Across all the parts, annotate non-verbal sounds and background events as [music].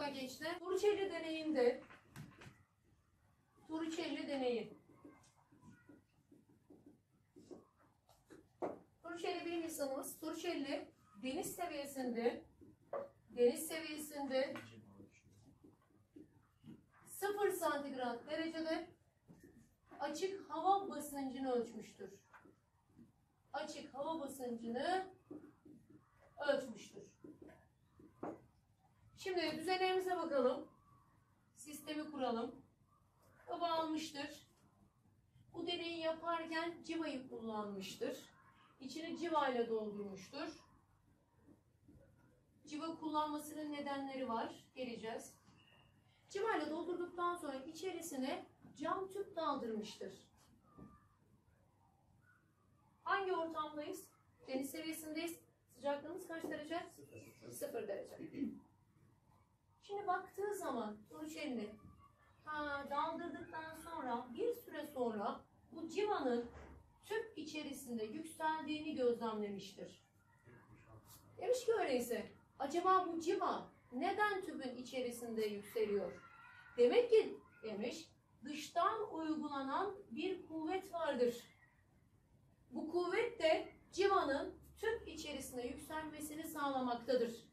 tarafa geçti. Turçeli deneyinde Turçeli deneyi. Turçeli bir insanımız Turçeli deniz seviyesinde deniz seviyesinde 0 santigrat derecede açık hava basıncını ölçmüştür. Açık hava basıncını ölçmüştür. Şimdi düzenlerimize bakalım. Sistemi kuralım. Hava almıştır. Bu deneyi yaparken civayı kullanmıştır. İçini civayla doldurmuştur. Civa kullanmasının nedenleri var. Geleceğiz. Civayla doldurduktan sonra içerisine cam tüp daldırmıştır. Hangi ortamdayız? Deniz seviyesindeyiz. Sıcaklığımız kaç derece? Sıfır derece. [clears throat] Şimdi baktığı zaman sonuç elini ha, daldırdıktan sonra bir süre sonra bu civanın tüp içerisinde yükseldiğini gözlemlemiştir. Demiş ki öyleyse acaba bu civa neden tüpün içerisinde yükseliyor? Demek ki demiş dıştan uygulanan bir kuvvet vardır. Bu kuvvet de civanın tüp içerisinde yükselmesini sağlamaktadır.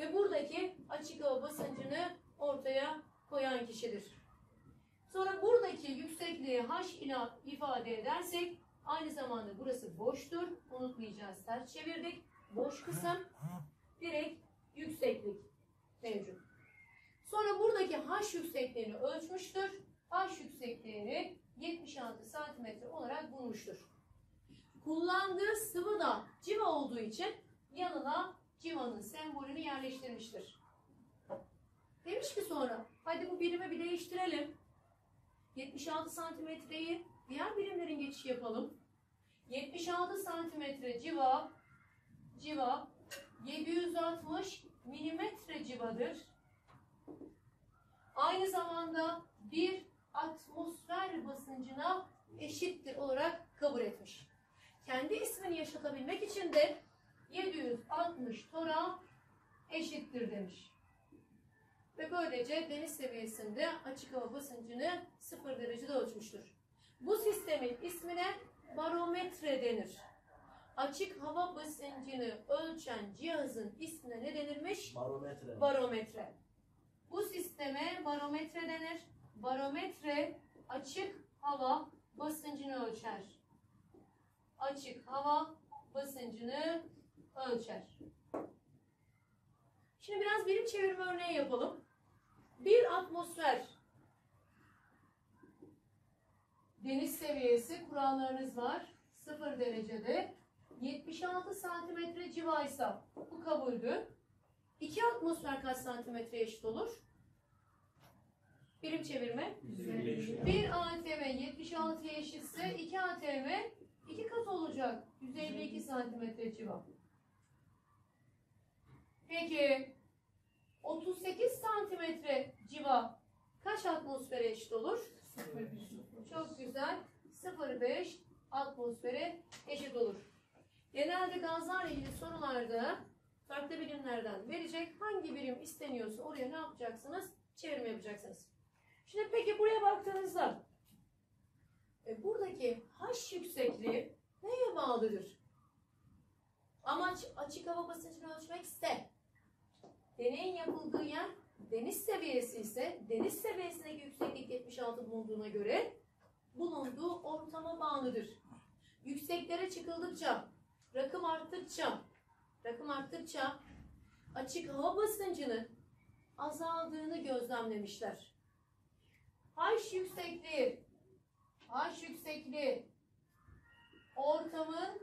Ve buradaki açık hava basıncını ortaya koyan kişidir. Sonra buradaki yüksekliği h ile ifade edersek aynı zamanda burası boştur. Unutmayacağız. Ters çevirdik. Boş kısım direkt yükseklik mevcut. Sonra buradaki h yüksekliğini ölçmüştür. H yüksekliğini 76 santimetre olarak bulmuştur. Kullandığı sıvı da civa olduğu için yanına civanın sembolünü yerleştirmiştir. Demiş ki sonra hadi bu birimi bir değiştirelim. 76 santimetreyi diğer birimlerin geçişi yapalım. 76 santimetre civa civa 760 milimetre civadır. Aynı zamanda bir atmosfer basıncına eşittir olarak kabul etmiş. Kendi ismini yaşatabilmek için de 760 tora eşittir demiş. Ve böylece deniz seviyesinde açık hava basıncını 0 derecede ölçmüştür. Bu sistemin ismine barometre denir. Açık hava basıncını ölçen cihazın ismine ne denirmiş? Barometre. Barometre. Bu sisteme barometre denir. Barometre açık hava basıncını ölçer. Açık hava basıncını ölçer. Şimdi biraz birim çevirme örneği yapalım. Bir atmosfer deniz seviyesi kurallarınız var. 0 derecede 76 santimetre civaysa bu kabuldü. 2 atmosfer kaç santimetre eşit olur? Birim çevirme. 1 ATM 76'ya eşitse 2 ATM 2 kat olacak. 152 santimetre civa. Peki 38 santimetre civa kaç atmosfere eşit olur? Çok güzel. 0,5 atmosfere eşit olur. Genelde gazlarla ilgili sorularda farklı birimlerden verecek. Hangi birim isteniyorsa oraya ne yapacaksınız? Çevirme yapacaksınız. Şimdi peki buraya baktığınızda e, buradaki H yüksekliği neye bağlıdır? Amaç açık hava basıncını ölçmek ise deneyin yapıldığı yer deniz seviyesi ise deniz seviyesindeki yükseklik 76 bulunduğuna göre bulunduğu ortama bağlıdır. Yükseklere çıkıldıkça, rakım arttıkça, rakım arttıkça açık hava basıncının azaldığını gözlemlemişler. H yüksekliği, H yüksekliği ortamın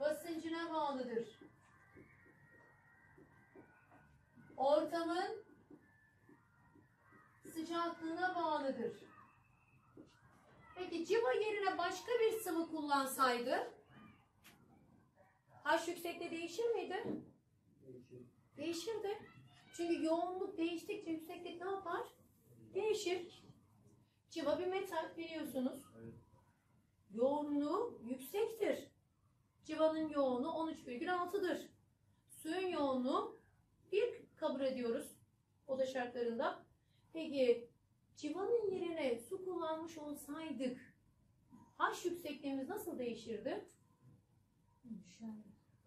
basıncına bağlıdır. Ortamın sıcaklığına bağlıdır. Peki civa yerine başka bir sıvı kullansaydı H yüksekliği değişir miydi? Değişirdi. Çünkü yoğunluk değiştikçe yükseklik ne yapar? Değişir. Civa bir metal biliyorsunuz. Yoğunluğu yüksektir. Civanın yoğunluğu 13,6'dır. Suyun yoğunluğu 1 kabul ediyoruz. oda şartlarında. Peki civanın yerine su kullanmış olsaydık H yüksekliğimiz nasıl değişirdi?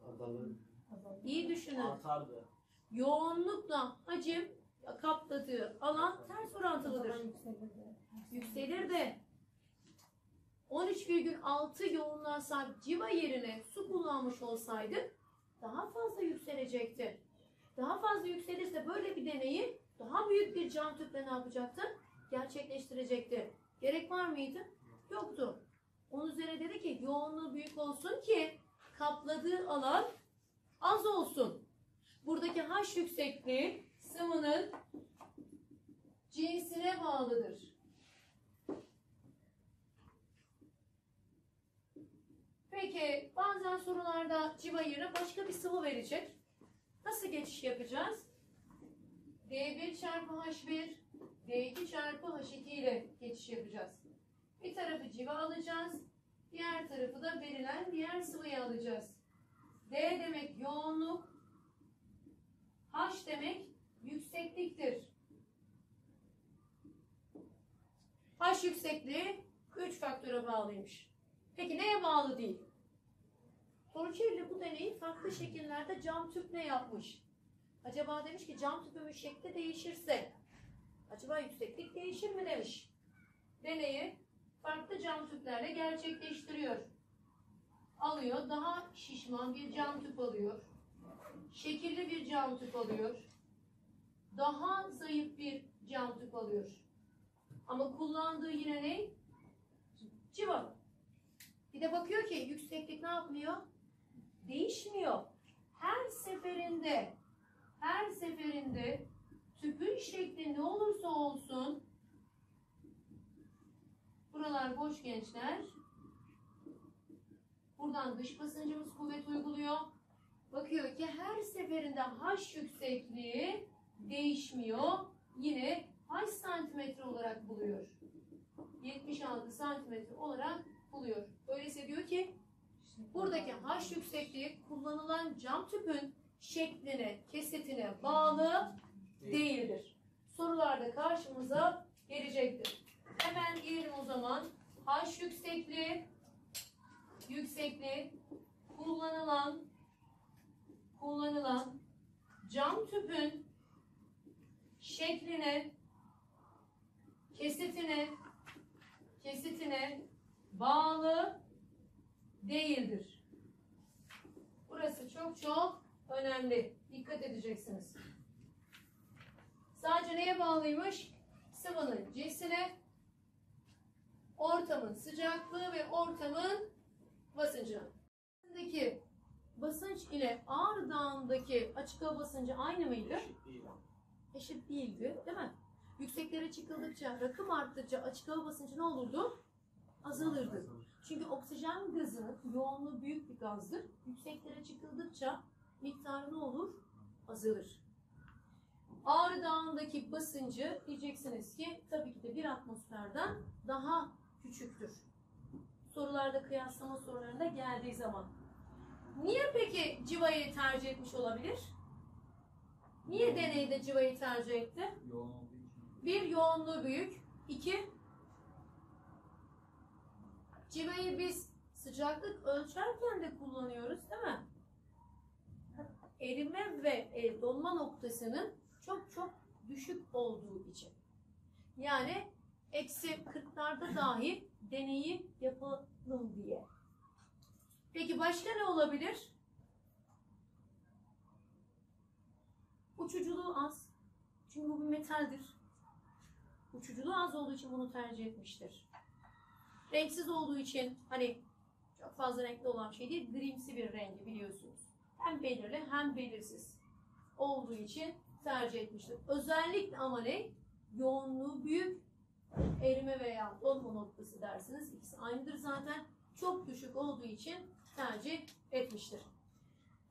Azalır. İyi düşünün. Artardı. Yoğunlukla hacim kapladığı alan ters orantılıdır. Yükselir de 13,6 yoğunluğa sahip civa yerine su kullanmış olsaydık daha fazla yükselecekti. Daha fazla yükselirse böyle bir deneyi daha büyük bir cam tüple ne yapacaktı? Gerçekleştirecekti. Gerek var mıydı? Yoktu. Onun üzerine dedi ki yoğunluğu büyük olsun ki kapladığı alan az olsun. Buradaki H yüksekliği sıvının cinsine bağlıdır. Peki bazen sorularda civa yerine başka bir sıvı verecek. Nasıl geçiş yapacağız? D1 çarpı H1, D2 çarpı H2 ile geçiş yapacağız. Bir tarafı civa alacağız. Diğer tarafı da verilen diğer sıvıyı alacağız. D demek yoğunluk, H demek yüksekliktir. H yüksekliği 3 faktöre bağlıymış. Peki neye bağlı değil? Torricelli bu deneyi farklı şekillerde cam tüple yapmış. Acaba demiş ki cam tüpümün şekli değişirse acaba yükseklik değişir mi demiş. Deneyi farklı cam tüplerle gerçekleştiriyor. Alıyor daha şişman bir cam tüp alıyor. Şekilli bir cam tüp alıyor. Daha zayıf bir cam tüp alıyor. Ama kullandığı yine ne? Civa. Bir de bakıyor ki yükseklik ne yapmıyor? Değişmiyor. Her seferinde her seferinde tüpün şekli ne olursa olsun buralar boş gençler. Buradan dış basıncımız kuvvet uyguluyor. Bakıyor ki her seferinde H yüksekliği değişmiyor. Yine H santimetre olarak buluyor. 76 santimetre olarak buluyor. Öyleyse diyor ki buradaki H yüksekliği kullanılan cam tüpün şekline, kesetine bağlı değildir. Sorularda karşımıza gelecektir. Hemen diyelim o zaman H yüksekliği yüksekliği kullanılan kullanılan cam tüpün şekline, kesitine, kesitine bağlı değildir. Burası çok çok önemli. Dikkat edeceksiniz. Sadece neye bağlıymış? Sıvının cinsine, ortamın sıcaklığı ve ortamın basıncına. Buradaki basınç ile Ağrı Dağı'ndaki açık hava basıncı aynı mıydı? Eşit değil. Eşit değildi, değil mi? Yükseklere çıkıldıkça, rakım arttıkça açık hava basıncı ne olurdu? Azalırdı. Çünkü oksijen gazının yoğunluğu büyük bir gazdır. Yükseklere çıkıldıkça miktarı ne olur? Azalır. Ağrı Dağı'ndaki basıncı diyeceksiniz ki tabii ki de bir atmosferden daha küçüktür. Sorularda kıyaslama sorularında geldiği zaman. Niye peki civayı tercih etmiş olabilir? Niye deneyde civayı tercih etti? Yoğun. Bir, yoğunluğu büyük. İki, civayı biz sıcaklık ölçerken de kullanıyoruz değil mi? Erime ve e, donma noktasının çok çok düşük olduğu için. Yani eksi 40'larda dahi deneyi yapalım diye. Peki başka ne olabilir? Uçuculuğu az. Çünkü bu bir metaldir. Uçuculuğu az olduğu için bunu tercih etmiştir. Renksiz olduğu için hani çok fazla renkli olan şey değil, grimsi bir rengi biliyorsunuz. Hem belirli hem belirsiz olduğu için tercih etmiştir. Özellikle ama ne? Yoğunluğu büyük, erime veya donma noktası dersiniz. İkisi aynıdır zaten. Çok düşük olduğu için tercih etmiştir.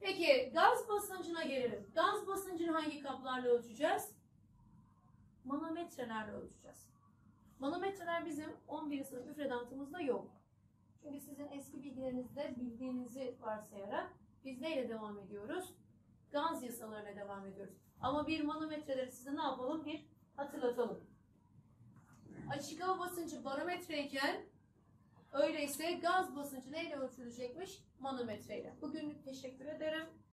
Peki gaz basıncına gelelim. Gaz basıncını hangi kaplarla ölçeceğiz? Manometrelerle ölçeceğiz. Manometreler bizim 11. sınıf müfredatımızda yok. Çünkü sizin eski bilgilerinizde bildiğinizi varsayarak biz neyle devam ediyoruz? gaz yasalarına devam ediyoruz. Ama bir manometreleri size ne yapalım? Bir hatırlatalım. Açık hava basıncı barometreyken öyleyse gaz basıncı neyle ölçülecekmiş? Manometreyle. Bugünlük teşekkür ederim.